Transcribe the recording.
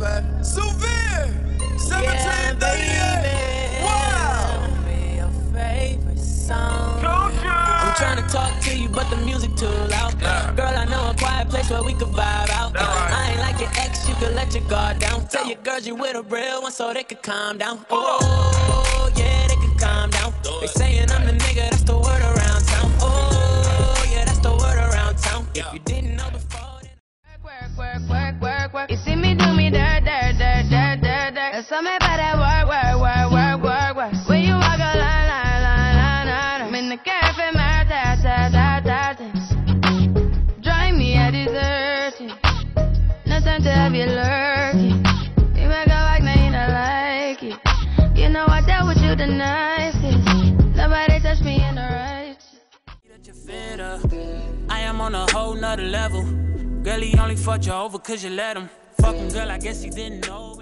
yeah, but Souvir, 1738. Wow. Be your favorite song. I'm trying to talk to you, but the music too loud. Girl, I know a quiet place where we could vibe out. I ain't like your ex, you could let your guard down. Tell your girls you with a real one so they could calm down. Oh, yeah, they could calm down. They saying I'm the nigga, that's the word around town. Oh, yeah, that's the word around town. If you didn't know before, then Work, work, work, work, work. You see me something about that work, work, work, work, work, work. When you walk a line, line, line, line, line. I'm in the cafe, my ta, ta, ta, ta, ta. Drive me a desertion. No time to have you lurking. You make a like, now you don't like it. You know I dealt with you the nicest. Nobody touched me in the right. I am on a whole nother level. Girl, he only fucked you over cause you let him. Fucking girl, I guess he didn't know.